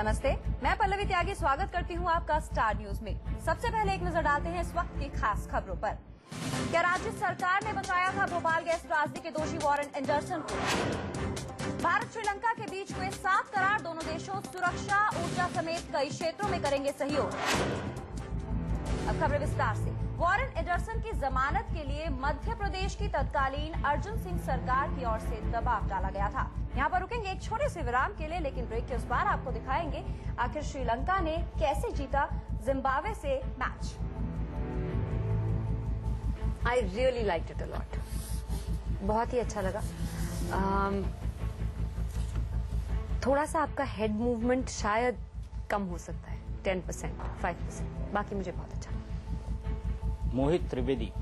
नमस्ते, मैं पल्लवी त्यागी, स्वागत करती हूँ आपका स्टार न्यूज़ में। सबसे पहले एक नज़र डालते हैं इस वक्त की खास खबरों पर। क्या राज्य सरकार ने बताया था भोपाल गैस त्रासदी के दोषी वारन एंडरसन को? भारत श्रीलंका के बीच हुए सात करार, दोनों देशों सुरक्षा, ऊर्जा समेत कई क्षेत्रों में करेंगे सहयोग। खबरें विस्तार से। वॉरेन एडरसन की जमानत के लिए मध्य प्रदेश की तत्कालीन अर्जुन सिंह सरकार की ओर से दबाव डाला गया था। यहाँ पर रुकेंगे एक छोटे से विराम के लिए लेकिन ब्रेक के उस बार आपको दिखाएँगे आखिर श्रीलंका ने कैसे जीता जिम्बाब्वे से match. I really like it a lot बहुत ही अच्छा लगा। um, थोड़ा सा आपका हेड मूवमेंट शायद कम हो सकता है टेन परसेंट फाइव परसेंट बाकी मुझे बहुत अच्छा मोहित त्रिवेदी।